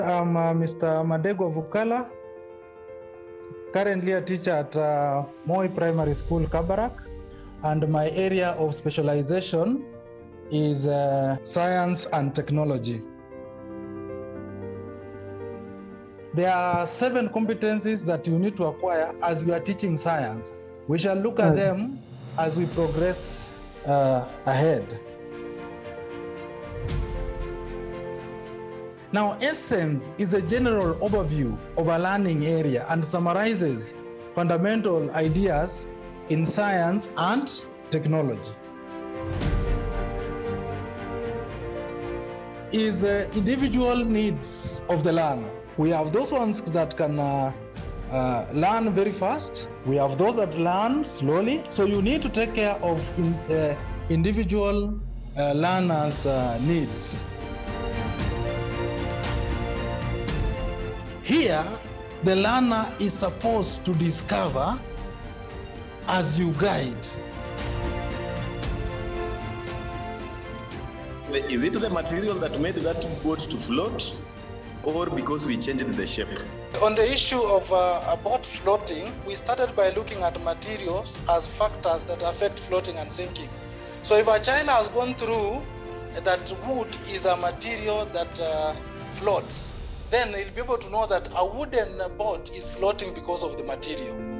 I'm uh, Mr. Madego Vukala, currently a teacher at uh, Moi Primary School, Kabarak, and my area of specialization is uh, science and technology. There are seven competencies that you need to acquire as you are teaching science. We shall look at them as we progress uh, ahead. Now, Essence is a general overview of a learning area and summarizes fundamental ideas in science and technology. Is the individual needs of the learner. We have those ones that can uh, uh, learn very fast. We have those that learn slowly. So you need to take care of in, uh, individual uh, learners' uh, needs. Here, the learner is supposed to discover as you guide. Is it the material that made that boat to float, or because we changed the shape? On the issue of uh, a boat floating, we started by looking at materials as factors that affect floating and sinking. So if a child has gone through that wood is a material that uh, floats, then he'll be able to know that a wooden boat is floating because of the material.